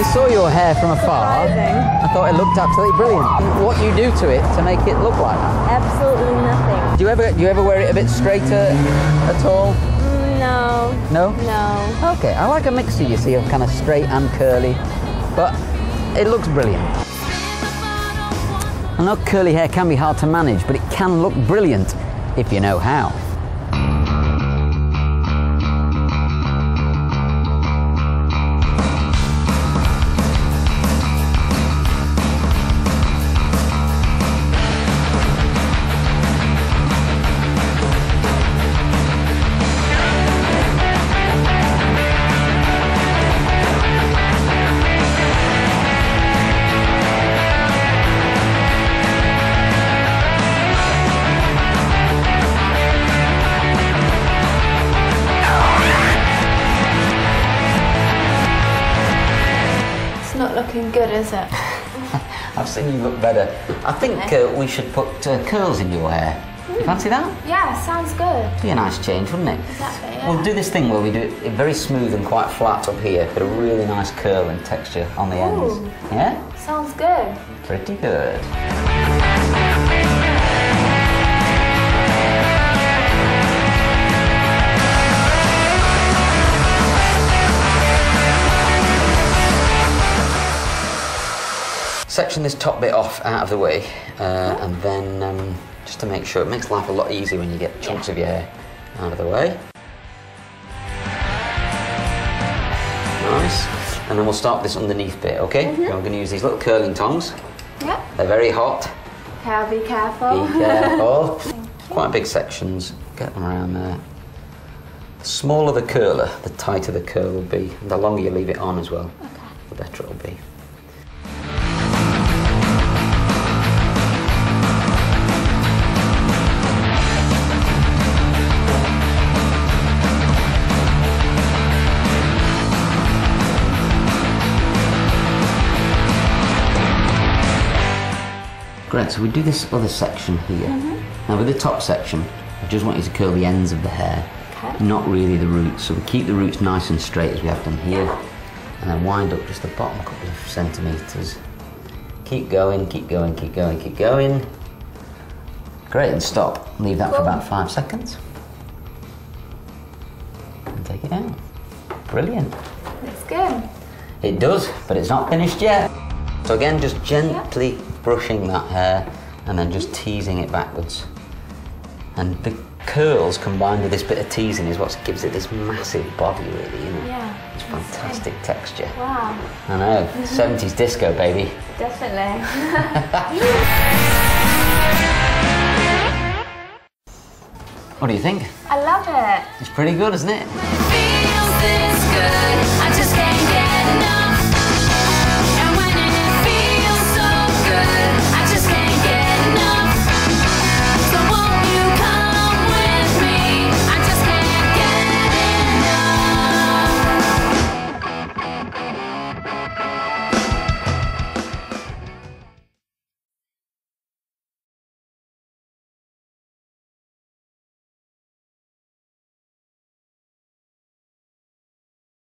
actually saw your hair from afar. I thought it looked absolutely brilliant. What do you do to it to make it look like that? Absolutely nothing. Do you ever do you ever wear it a bit straighter at all? No. No? No. Okay, I like a mixture, you see, of kind of straight and curly, but it looks brilliant. I know curly hair can be hard to manage, but it can look brilliant if you know how. Looking good, is it? I've seen you look better. I think uh, we should put uh, curls in your hair. You fancy that? Yeah, sounds good. Be a nice change, wouldn't it? Exactly, yeah. We'll do this thing where we do it very smooth and quite flat up here, but a really nice curl and texture on the ends. Yeah? Sounds good. Pretty good. Section this top bit off out of the way, uh, and then um, just to make sure it makes life a lot easier when you get chunks of your hair out of the way. Nice. And then we'll start this underneath bit, okay? We're going to use these little curling tongs. Yep. They're very hot. Okay, be careful. Be careful. Quite big sections. Get them around there. The smaller the curler, the tighter the curl will be. And the longer you leave it on as well, the better it'll be. Great, so we do this other section here. Mm-hmm. Now with the top section, I just want you to curl the ends of the hair, Okay. not really the roots. So we keep the roots nice and straight as we have done here, and then wind up just the bottom couple of centimetres. Keep going, keep going, keep going, keep going. Great, and stop. Leave that for about five seconds. And take it out. Brilliant. Looks good. It does, but it's not finished yet. So again, just gently brushing that hair and then just teasing it backwards. And the curls combined with this bit of teasing is what gives it this massive body, really, you know. Yeah. It's fantastic texture. Wow. I know, mm-hmm. 70s disco, baby. Definitely. What do you think? I love it. It's pretty good, isn't it? Feels this good.